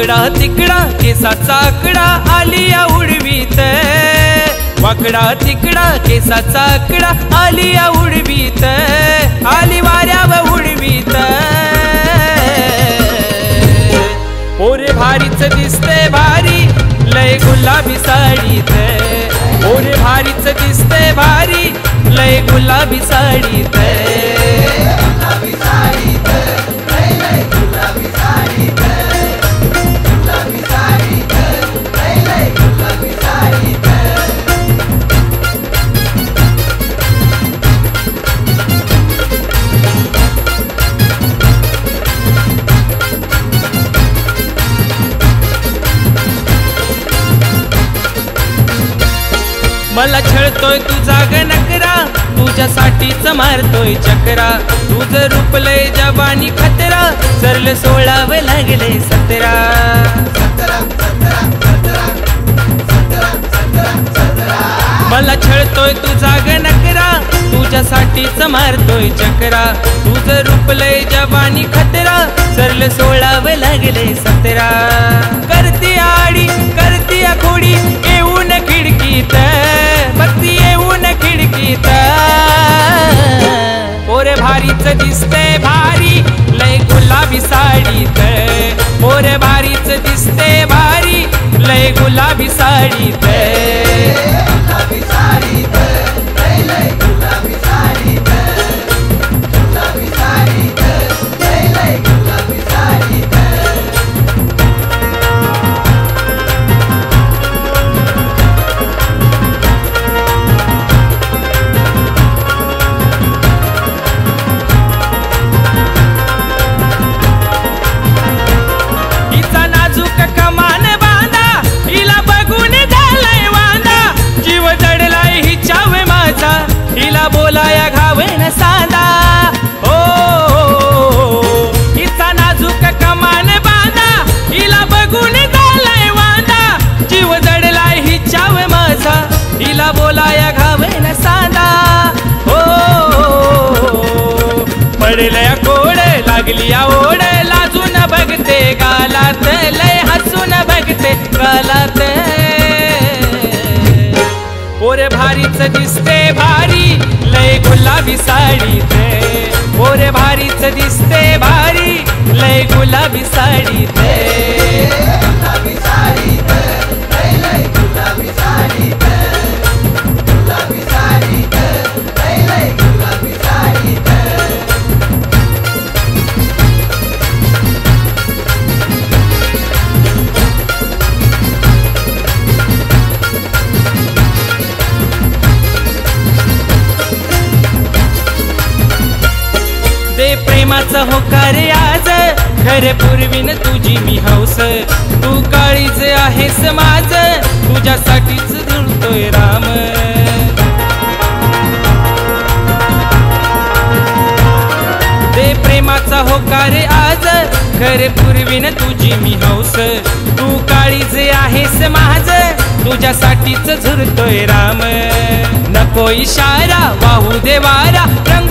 केसाचा आकडा आलिया उडवीत. वाकडा तिकडा केसाचा आकडा आलिया उडवीत. आली वाऱ्याव उडवीत. ओरे भारीच दिसते भारी लय गुलाबी साडीत. ओरे भारीच दिसते भारी लय गुलाबी साडीत. मला छळतोय तुझा ग नकरा तुझ्यासाठीच मारतोय चक्रा. तुझ रूपलय जवानी खतरा. सरल सोळावं लागले सतरा. मला छळतोय तुझा ग नकरा तुझ्यासाठीच मारतोय चक्रा. तुझ रूपलय जवानी खतरा. सरल सोळावं लागले सतरा. करती आडी करती खोडी खिडकीत पोरे भारीच दिसते भारी. लय गुलाबी साडीत. पोरे भारीच दिसते भारी. लय गुलाबी साडीत. लागली ओढ लाजून बघते गालात लय हसून बघते गालात. पोरे भारीच दिसते भारी लय गुलाबी साडीत पोरे भारीच दिसते भारी लय गुलाबी साडीत प्रेमाचा होकार आज. खरे पूर्वीन तुझी मी हौस. तू काळीच आहेस माझ. तुझ्यासाठीच धुळतोय राम. दे प्रेमाचा होकार आज. खरे पूर्वीन तुझी मी हौस. तू काळीच आहेस माझ. तुझ्यासाठीच झुरतोय राम. नको इशारा वाहू दे वारा रंगून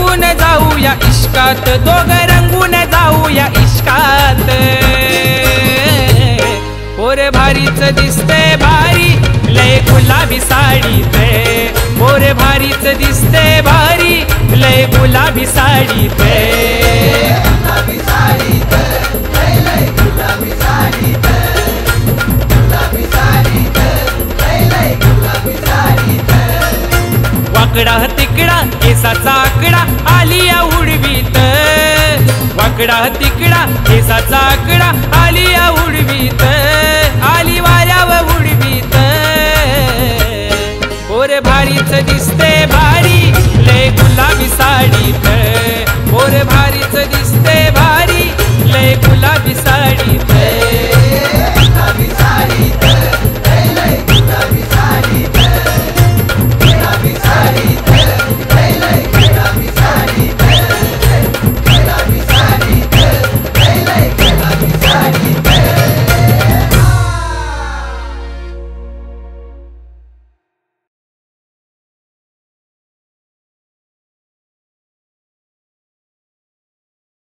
जाऊया दोघ रंगून जाऊया इश्कात. पोरे भारीच दिसते भारी लय गुलाबी साडीत पोरे भारीच दिसते भारी लय गुलाबी साडीत वाकडा तिकडा केसाचा आकडा आलिया उडवीत. वाकडा तिकडा केसाचा आकडा आलिया उडवीत. आली वाऱ्यावर उडवीत.